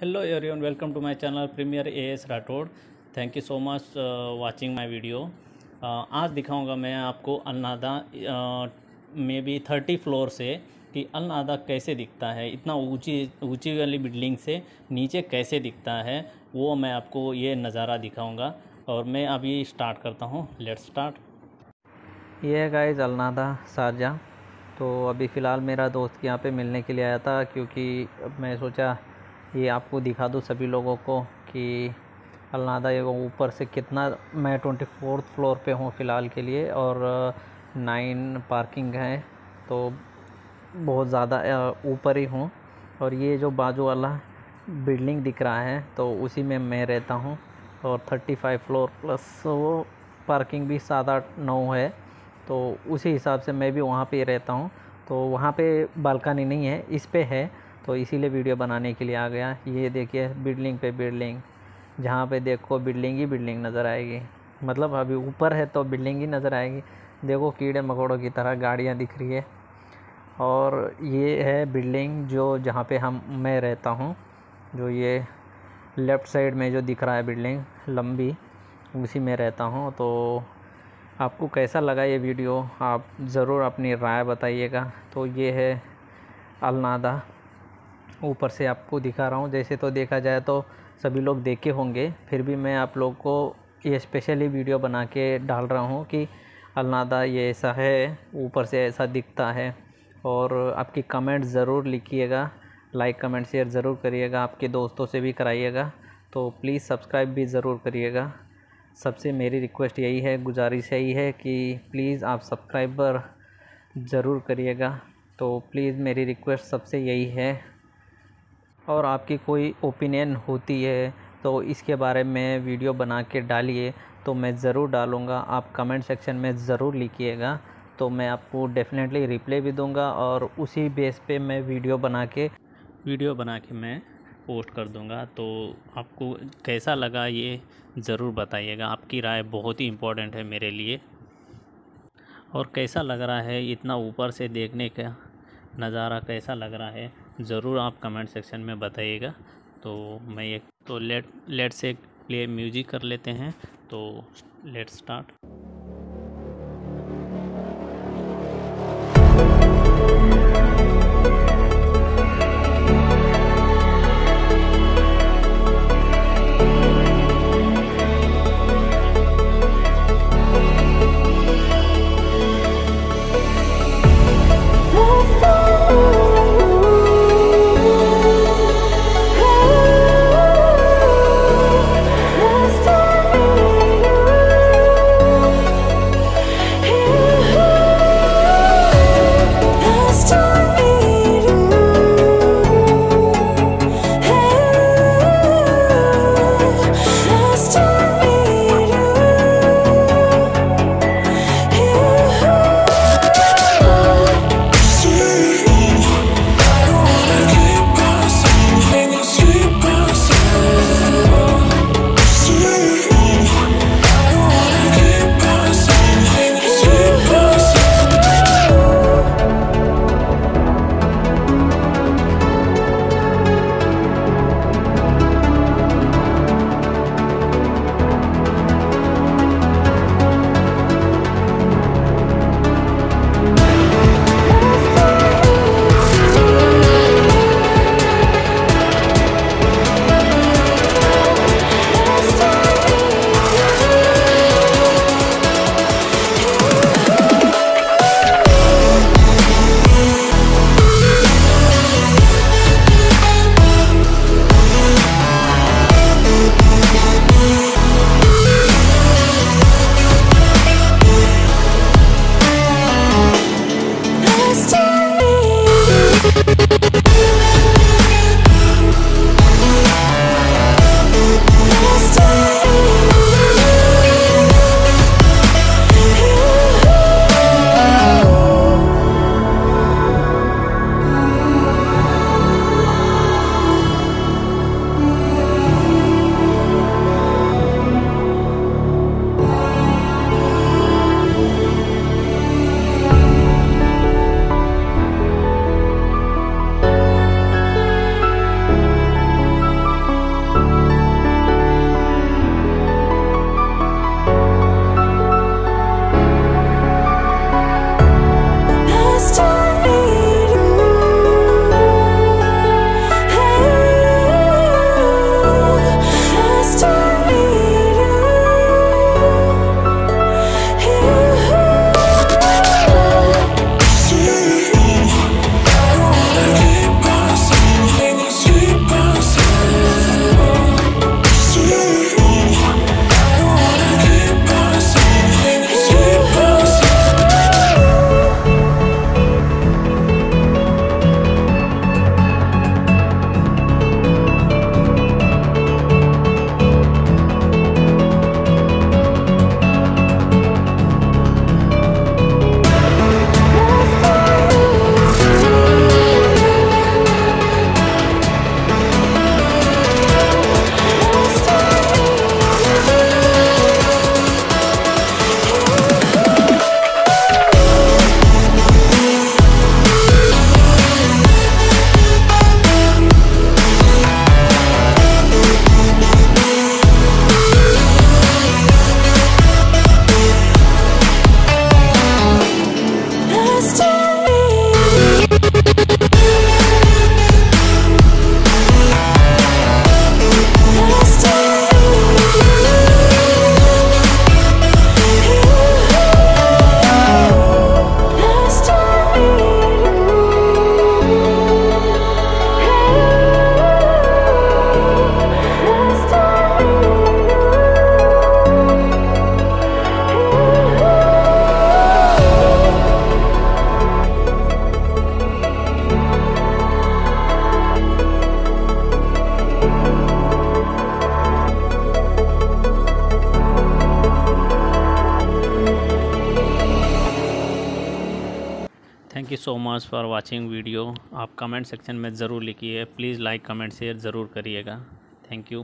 hello everyone, welcome to my channel, premier as Rathore thank you so much watching my video आज दिखाऊँगा मैं आपको अलनादा may be thirty floor से कि अलनादा कैसे दिखता है, इतना ऊँची ऊँची वाली बिल्डिंग से नीचे कैसे दिखता है, वो मैं आपको ये नज़ारा दिखाऊँगा। और मैं अभी स्टार्ट करता हूँ लेट स्टार्ट ये है गाइज़ अलनादा शारजा तो अभी फ़िलहाल मेरा दोस्त यहाँ पे मिलने के लिए आया था, क्योंकि मैं सोचा ये आपको दिखा दूँ सभी लोगों को कि अलनादा ये ऊपर से कितना मैं ट्वेंटी फोर्थ फ्लोर पे हूँ फ़िलहाल के लिए और नाइन पार्किंग है तो बहुत ज़्यादा ऊपर ही हूँ। और ये जो बाजू वाला बिल्डिंग दिख रहा है तो उसी में मैं रहता हूँ और थर्टी फाइव फ्लोर प्लस वो पार्किंग भी सात आठ नौ है तो उसी हिसाब से मैं भी वहाँ पे रहता हूँ। तो वहाँ पे बालकनी नहीं है, इस पे है तो इसीलिए वीडियो बनाने के लिए आ गया। ये देखिए बिल्डिंग पे बिल्डिंग जहाँ पे देखो बिल्डिंग ही बिल्डिंग नज़र आएगी। मतलब अभी ऊपर है तो बिल्डिंग ही नज़र आएगी। देखो, कीड़े मकोड़ों की तरह गाड़ियाँ दिख रही है। और ये है बिल्डिंग जो जहाँ पे हम मैं रहता हूँ। जो ये लेफ़्ट साइड में जो दिख रहा है बिल्डिंग लंबी, उसी में रहता हूँ। तो आपको कैसा लगा ये वीडियो? आप ज़रूर अपनी राय बताइएगा। तो ये है अलनादा। ऊपर से आपको दिखा रहा हूँ। जैसे तो देखा जाए तो सभी लोग देखे होंगे, फिर भी मैं आप लोग को ये स्पेशली वीडियो बना के डाल रहा हूँ कि अलनादा ये ऐसा है, ऊपर से ऐसा दिखता है। और आपकी कमेंट ज़रूर लिखिएगा लाइक कमेंट शेयर ज़रूर करिएगा, आपके दोस्तों से भी कराइएगा। तो प्लीज़ सब्सक्राइब भी ज़रूर करिएगा। सबसे मेरी रिक्वेस्ट यही है, गुजारिश यही है कि प्लीज़ आप सब्सक्राइबर ज़रूर करिएगा। तो प्लीज़ मेरी रिक्वेस्ट सबसे यही है। और आपकी कोई ओपिनियन होती है तो इसके बारे में वीडियो बना के डालिए तो मैं ज़रूर डालूँगा। आप कमेंट सेक्शन में ज़रूर लिखिएगा तो मैं आपको डेफिनेटली रिप्लाई भी दूँगा और उसी बेस पे मैं वीडियो बना के वीडियो बना के मैं पोस्ट कर दूँगा। तो आपको कैसा लगा ये ज़रूर बताइएगा। आपकी राय बहुत ही इम्पोर्टेंट है मेरे लिए। और कैसा लग रहा है इतना ऊपर से देखने का नज़ारा कैसा लग रहा है? ज़रूर आप कमेंट सेक्शन में बताइएगा। तो मैं एक तो लेट लेट से प्ले म्यूज़िक कर लेते हैं। तो let start. So much for watching video आप कमेंट सेक्शन में ज़रूर लिखिए। प्लीज़ लाइक कमेंट शेयर ज़रूर करिएगा। Thank you